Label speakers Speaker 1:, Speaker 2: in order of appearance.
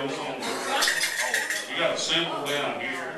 Speaker 1: else on. You got a symbol down here.